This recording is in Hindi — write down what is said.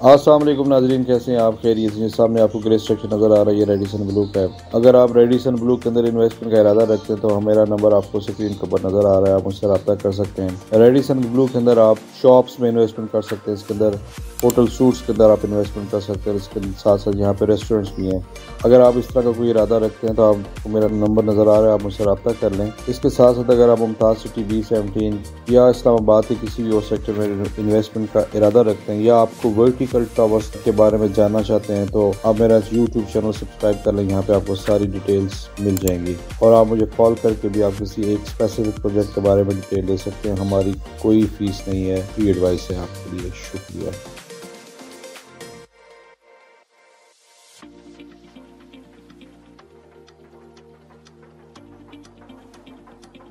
असलम नाजरीन, कैसे हैं आप? खैरियत से सामने आपको ग्रे स्ट्रक्चर नज़र आ रही है रेडिसन ब्लू कैब अगर आप रेडिसन ब्लू के अंदर इन्वेस्टमेंट का इरादा रखते हैं तो मेरा नंबर आपको स्क्रीन के ऊपर नज़र आ रहा है। आप मुझसे रब्ता कर सकते हैं। रेडिसन ब्लू के अंदर आप शॉप्स में इन्वेस्टमेंट कर सकते हैं। इसके अंदर होटल सूट्स के अंदर आप इन्वेस्टमेंट कर सकते हैं। इसके साथ साथ यहाँ पे रेस्टोरेंट्स भी हैं। अगर आप इस तरह का कोई इरादा रखते हैं तो आपको मेरा नंबर नज़र आ रहा है। आप मुझसे रब्ता कर लें। इसके साथ साथ अगर आप मुमताज़ सिटी बी सेवनटीन या इस्लामाबाद के किसी भी और सेक्टर में इन्वेस्टमेंट का इरादा रखते हैं, या आपको वर्टिकल टावर्स के बारे में जानना चाहते हैं तो आप मेरा यूट्यूब चैनल सब्सक्राइब कर लें, यहाँ पे आपको सारी डिटेल्स मिल जाएँगी। और आप मुझे कॉल करके भी आप किसी एक स्पेसिफिक प्रोजेक्ट के बारे में डिटेल ले सकते हैं, हमारी कोई फ़ीस नहीं है फ्री एडवाइस है आपके लिए, शुक्रिया।